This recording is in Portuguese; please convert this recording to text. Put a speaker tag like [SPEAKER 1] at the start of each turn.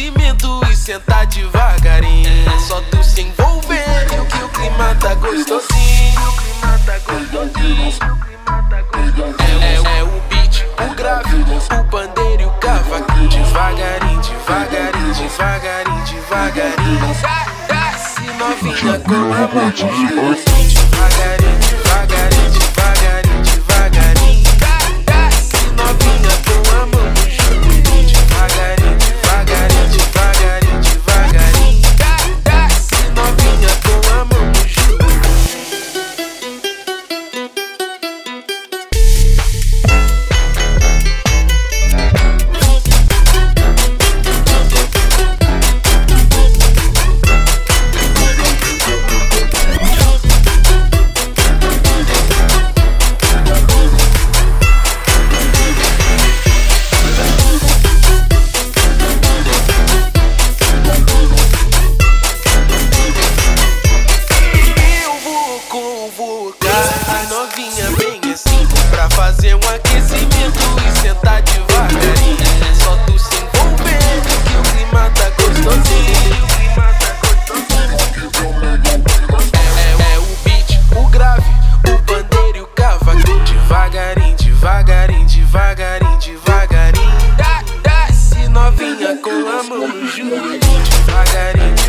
[SPEAKER 1] aquecimento e sentar devagarinho. É só tu se envolver e o que o clima tá gostosinho. O clima tá gostosinho. É, é o beat, o gravido, o pandeiro e o cavaquinho. Devagarinho, devagarinho, devagarinho, devagarinho. Se novinha com a mão. fazer um aquecimento e sentar devagarinho. Só tu se envolver que o clima tá gostosinho. É, é o beat, o grave, o pandeiro e o cavaco. Devagarinho, devagarinho, devagarinho, devagarinho. se novinha com a mão junto. Devagarinho.